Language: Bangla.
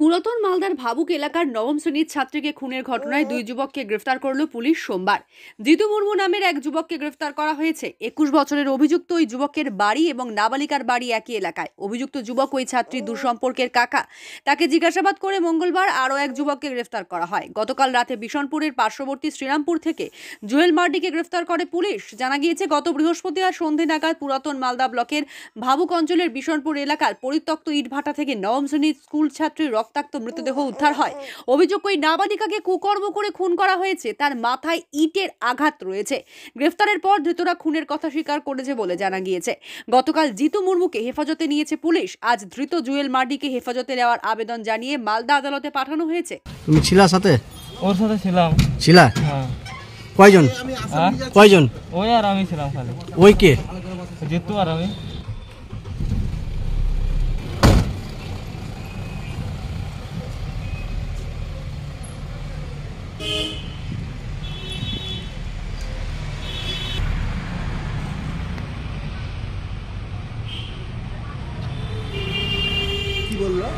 পুরাতন মালদার ভাবুক এলাকার নবম শ্রেণির ছাত্রীকে খুনের ঘটনায় দুই যুবককে গ্রেফতার করল পুলিশ সোমবার। জিতু মুর্মু নামের এক যুবককে গ্রেফতার করা হয়েছে। একুশ বছরের অভিযুক্ত ওই যুবকের বাড়ি এবং নাবালিকার বাড়ি একই এলাকায়। অভিযুক্ত যুবক ওই ছাত্রীর দুঃসম্পর্কের কাকা। তাকে জিজ্ঞাসাবাদ করে মঙ্গলবার আরও এক যুবককে গ্রেফতার করা হয়। গতকাল রাতে বিশনপুরের পার্শ্ববর্তী শ্রীরামপুর থেকে জুয়েল মার্ডিকে গ্রেফতার করে পুলিশ। জানা গিয়েছে, গত বৃহস্পতিবার সন্ধে নাগাদ পুরাতন মালদা ব্লকের ভাবুক অঞ্চলের বিশনপুর এলাকার পরিত্যক্ত ইটভাটা থেকে নবম শ্রেণির স্কুল ছাত্রীর রক্তাক্ত মৃতদেহ উদ্ধার হয়। অভিযোগ ওই নাবালিকাকে কুকর্ম করে খুন করা হয়েছে। তার মাথায় ইটের আঘাত রয়েছে। গ্রেফতারের পর ধৃতরা খুনের কথা স্বীকার করেছে বলে জানা গিয়েছে। গতকাল জিতু মুর্মুকে হেফাজতে নিয়েছে পুলিশ। আজ ধৃত জুয়েল মার্ডিকে হেফাজতে নেওয়ার আবেদন জানিয়ে মালদা আদালতে পাঠানো হয়েছে। তুমি ছিলা সাথে? ওর সাথে ছিলাম। ছিলা? হ্যাঁ। কয়জন? হ্যাঁ? কয়জন? ওই আর আমি ছিলাম খালি। ওই কে? জিতু আর আমি। কি বললো